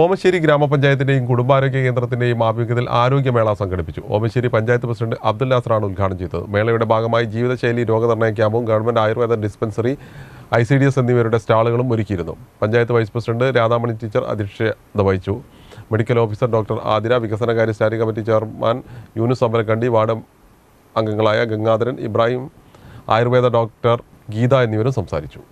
ഓമശ്ശേരി ഗ്രാമപഞ്ചായത്തിന്റെയും കുടുംബാരോഗ്യ കേന്ദ്രത്തിന്റെയും ആഭിമുഖ്യത്തിൽ ആരോഗ്യമേള സംഘടിപ്പിച്ചു. ഓമശ്ശേരി പഞ്ചായത്ത് പ്രസിഡന്റ് അബ്ദുൽ നാസറാണ് ഉദ്ഘാടനം ചെയ്തത്. മേളയുടെ ഭാഗമായി ജീവിതശൈലി രോഗനിർണയ ക്യാമ്പും government Ayurveda dispensary I C D S എന്നിവരുടെ സ്റ്റാളുകളും ഒരുക്കിയിരുന്നു. Panchayat vice president Radhamani teacher അധ്യക്ഷത വഹിച്ചു. മെഡിക്കൽ ഓഫീസർ ഡോക്ടർ ആതിര വികസനകാര്യ standing committee chairman Yunus Amarakkandi ward അംഗങ്ങളായ ഗംഗാധരൻ ഇബ്രാഹിം ആയുർവേദ ഡോക്ടർ ഗീത എന്നിവരും സംസാരിച്ചു.